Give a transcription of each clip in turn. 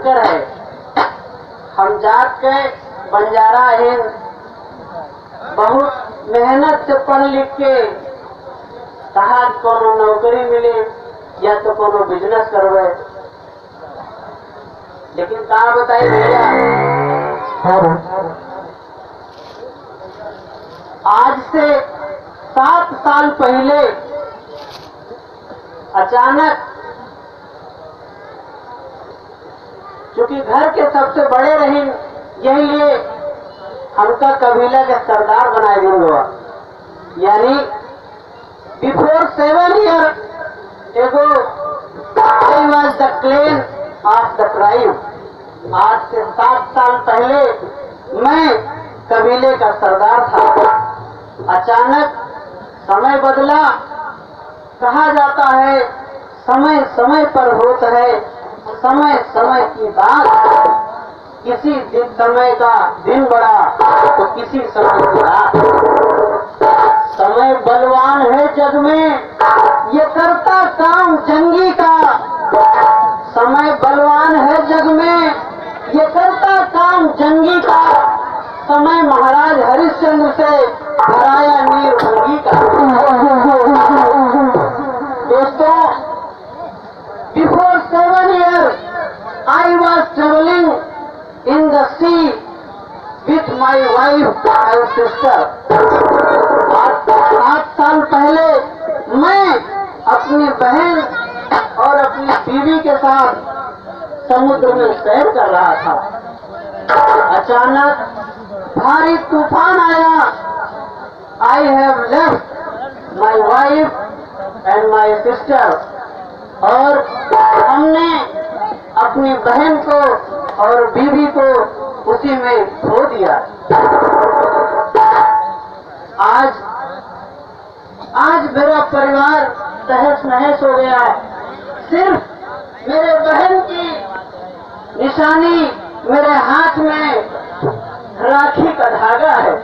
शंकर है। हम जात के बंजारा है। बहुत मेहनत से पढ़ लिख के कहा कोनो नौकरी मिले या तो कोनो बिज़नेस करवे। लेकिन कहा बताइए भैया? आज से सात साल पहले अचानक क्योंकि घर के सबसे बड़े रही यही लिए हमका कबीला के सरदार बनाए गए हुआ। यानी before seven year ago I was the clan of the tribe आज से सात साल पहले मैं कबीले का सरदार था। अचानक समय बदला, कहा जाता है समय समय पर होता है। समय समय की बात। किसी दिन समय का दिन बड़ा तो किसी समय की रात। समय बलवान है जग में, ये करता काम जंगी का। समय बलवान है जग में, ये करता काम जंगी का। समय महाराज हरिश्चंद्र से हराया अपनी बहन और अपनी बीवी के साथ समुद्र में सैर कर रहा था। अचानक भारी तूफ़ान आया। I have left my wife and my sister और हमने अपनी बहन को और बीवी को उसी में खो दिया। आज आज मेरा परिवार तहस नहस हो गया है। सिर्फ़ मेरे बहन की निशानी मेरे हाथ में राखी का धागा है।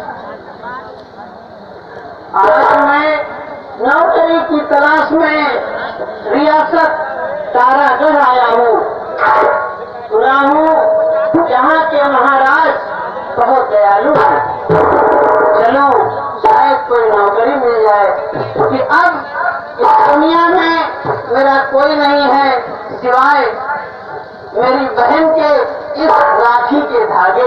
आज मैं नौकरी की तलाश में रियासत तारागढ़ आया दुनिया में मेरा कोई नहीं है सिवाय मेरी बहन के इस राखी के धागे